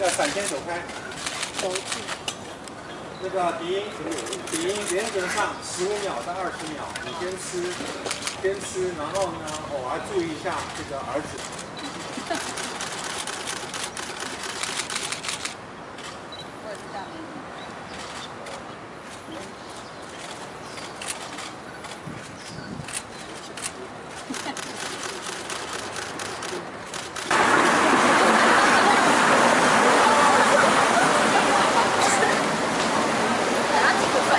个闪先走开。那个鼻音，鼻音原则上十五秒到二十秒，你先吃先吃，然后呢偶尔注意一下这个儿子。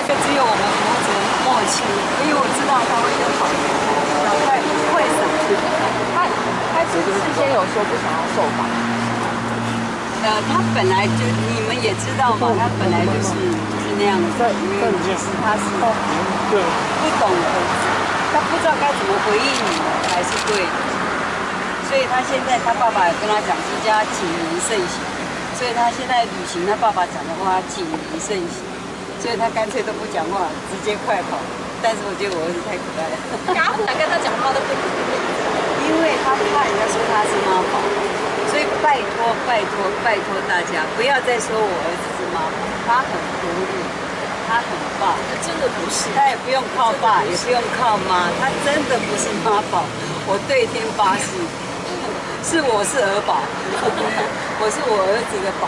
就只有我们母子默契，因为我知道他会更好，脑袋会闪。他他是事先有说不想要受访，呃，他本来就你们也知道嘛，他本来就是就是那样子，因为其实他是不懂的，他不知道该怎么回应你才是对的，所以他现在他爸爸跟他讲，是叫他谨言慎行，所以他现在履行他爸爸讲的话，谨言慎行。所以他干脆都不讲话，直接快跑。但是我觉得我儿子太可爱了。家父跟他讲话都不因为他怕人家说他是妈宝，所以拜托拜托拜托大家不要再说我儿子是妈宝，他很独立，他很棒，他真的不是，他也不用靠爸，也不用靠妈，他真的不是妈宝。我对天发誓，是我是儿宝，我是我儿子的宝。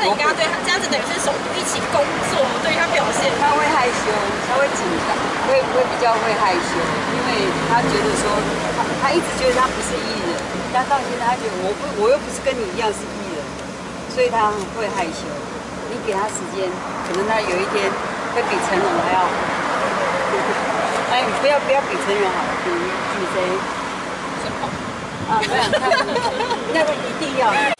你刚刚对他这样子等于是手一起工作，对他表现，他会害羞，他会紧张，会会比较会害羞，因为他觉得说他他一直觉得他不是艺人，但到现在他觉得我不我又不是跟你一样是艺人，所以他会害羞。你给他时间，可能他有一天会比成龙还要哎，你，不要不要比成龙好，比比谁？啊，不要，那个一定要。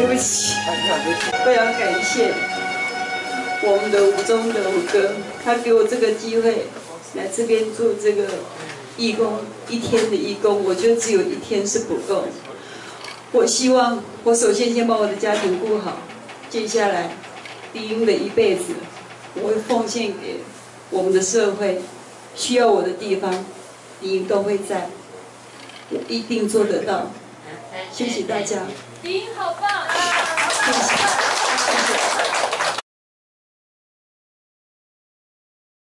对不起，非常感谢我们的吴中的吴哥，他给我这个机会来这边做这个义工，一天的义工，我觉得只有一天是不够。我希望我首先先把我的家庭顾好，接下来李英的一辈子，我会奉献给我们的社会，需要我的地方，李英都会在，我一定做得到。谢谢大家。您好棒！